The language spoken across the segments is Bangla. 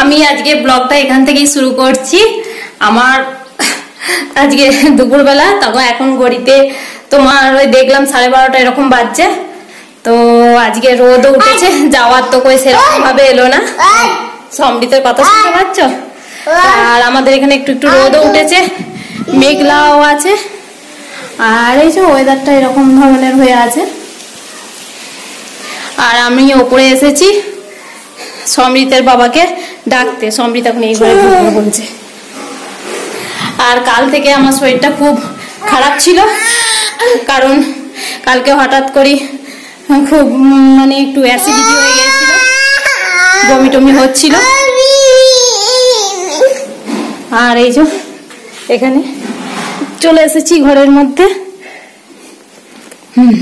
আমি আজকে ব্লগটা এখান থেকেই শুরু করছি। আমার আজকে দুপুরবেলা তখন এখন ঘড়িতে তোমার ওই দেখলাম সাড়ে বারোটা এরকম বাজছে। তো আজকে রোদও উঠেছে যাওয়ার তো কই সেরকম ভাবে এলো না। সমৃতের কথা শুনতে পাচ্ছ? আর আমাদের এখানে একটু একটু রোদও উঠেছে মেঘলাও আছে। আর এই যে ওয়েদারটা এরকম ধরনের হয়ে আছে। আর আমি ওপরে এসেছি সমৃতের বাবাকে। ডাকতে সমৃত এখন এই ঘরে ঢুকবে বলছে। আর কাল থেকে আমার শরীরটা খুব খারাপ ছিল কারণ কালকে হঠাৎ করে খুব মানে একটু অ্যাসিডিটি হয়ে গিয়েছিল বমি টমি হচ্ছিল। আর এই যে এখানে চলে এসেছি ঘরের মধ্যে। হুম।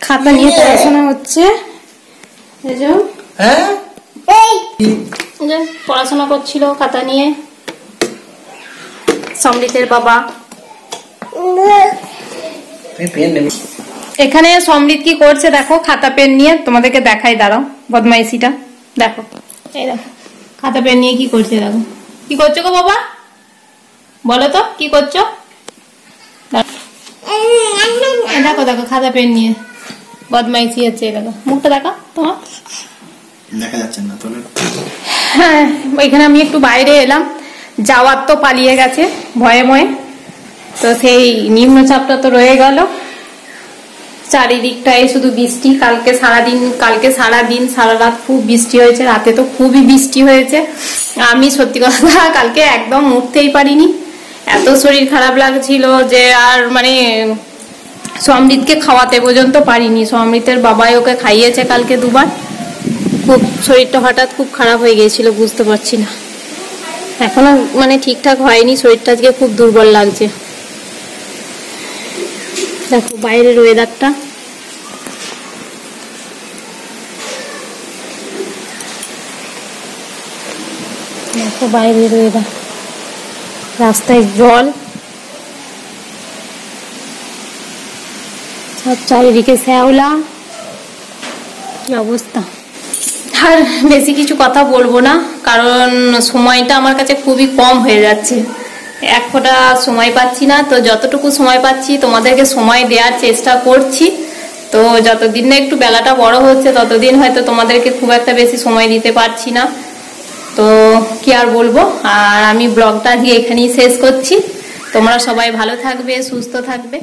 খাতা নিয়ে পড়াশোনা হচ্ছে। এই যে। হ্যাঁ? যে পড়াশোনা করছিল খাতা নিয়ে। সমৃতের বাবা। এখানে সমৃত কি করছে দেখো, খাতা পেন নিয়ে তোমাদেরকে দেখাই, দাঁড়াও, বদমাইশিটা, দেখো। এই দেখো, খাতা পেন নিয়ে কি করছে দেখো। কি করছ গো বাবা? বলো তো, কি করছ। দেখো দেখো, খাতা পেন নিয়ে বদমাইশি হচ্ছে দেখো। মুখটা দেখা তোমার। হ্যাঁ ওইখানে আমি একটু বাইরে এলাম। যাওয়ার তো পালিয়ে গেছে, ভয়ে ভয়ে তো সেই নিম্নচাপটা তো রয়ে গেল। চারিদিকটায় শুধু বৃষ্টি, কালকে সারাদিন কালকে সারাদিন, সারা রাত খুব বৃষ্টি হয়েছে, রাতে তো খুবই বৃষ্টি হয়েছে। আমি সত্যি কথা, কালকে একদম উঠতেই পারিনি। এত শরীর খারাপ লাগছিল যে আর মানে সমৃদ্ধকে খাওয়াতে পর্যন্ত পারিনি। সমৃদ্ধের বাবাই ওকে খাইয়েছে কালকে দুবার। খুব শরীরটা হঠাৎ খুব খারাপ হয়ে গিয়েছিল, বুঝতে পারছি না। এখনও মানে ঠিকঠাক হয়নি, শরীরটা আজকে খুব দুর্বল লাগছে। দেখো বাইরের ওয়েদারটা দেখো বাইরের ওয়েদার রাস্তায় জল। সব চারিদিকে শ্যাওলা। কি অবস্থা? আর বেশি কিছু কথা বলব না, কারণ সময়টা আমার কাছে খুবই কম হয়ে যাচ্ছে। এক ফোঁটা সময় পাচ্ছি না, তো যতটুকু সময় পাচ্ছি তোমাদেরকে সময় দেওয়ার চেষ্টা করছি। তো যতদিন না একটু বেলাটা বড় হচ্ছে, ততদিন হয়তো তোমাদেরকে খুব একটা বেশি সময় দিতে পারছি না। তো কি আর বলব? আর আমি ব্লগটা আজকে এখানেই শেষ করছি। তোমরা সবাই ভালো থাকবে, সুস্থ থাকবে।